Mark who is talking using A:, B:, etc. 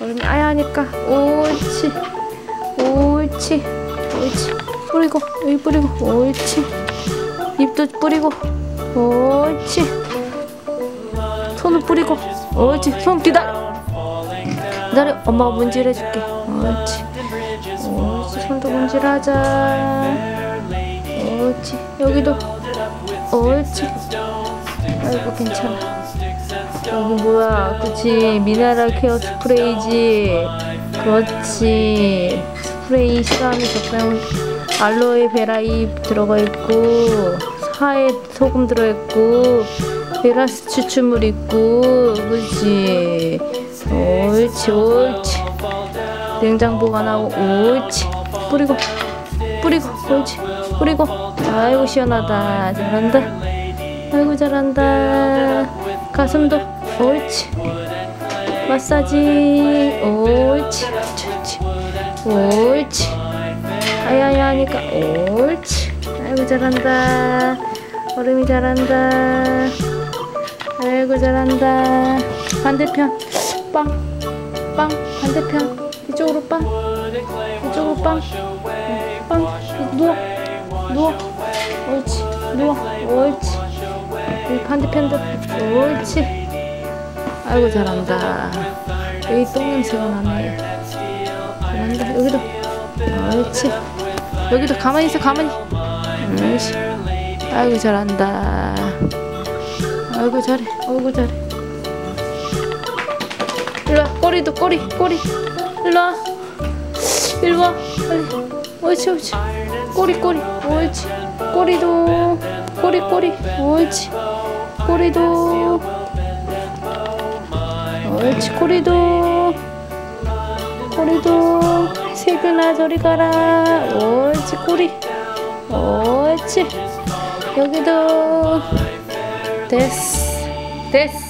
A: 얼음이 아야 하니까 옳지 옳지 옳지. 뿌리고 여기 뿌리고 옳지. 입도 뿌리고 옳지. 손을 뿌리고 옳지. 손 기다려 기다려. 엄마가 문질해줄게. 옳지 옳지. 손도 문질하자. 옳지. 여기도. 옳지. 아이고 괜찮아 여기 뭐야. 그치. 미네랄 케어 스프레이지. 그렇지. 스프레이 시감이 적당 알로에 베라잎 들어가 있고 사에 소금 들어있고 베라스 추출물 있고 그렇지. 옳지 옳지. 냉장 보관하고 옳지. 뿌리고 뿌리고 옳지. 뿌리고. 아이고 시원하다. 잘한다. 아이고 잘한다. 가슴도 옳지. 마사지. 옳지. 옳지. 아야야 하니까 옳지. 아이고 잘한다. 얼음이 잘한다. 아이고 잘한다. 반대편. 빵. 빵. 반대편. 이쪽으로 빵. 이쪽으로 빵. 빵. 누워. 누워. 옳지. 누워. 옳지. 이 반대편도 옳지 아이고 잘한다. 여기 똥 냄새가 나네. 잘한다. 여기도. 옳지. 여기도 가만히 있어 가만히. 옳지. 아이고 잘한다. 아이고 잘해. 아이고 잘해. 일로와. 꼬리도 꼬리 꼬리. 일로와. 일로와. 옳지 옳지. 꼬리 꼬리. 옳지. 꼬리도. 꼬리 꼬리. 옳지. 꼬리도 옳지 꼬리도 꼬리도 세균아 저리 가라 옳지 꼬리 옳지 여기도 됐어 됐어